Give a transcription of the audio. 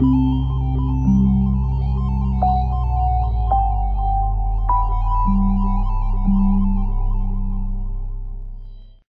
Música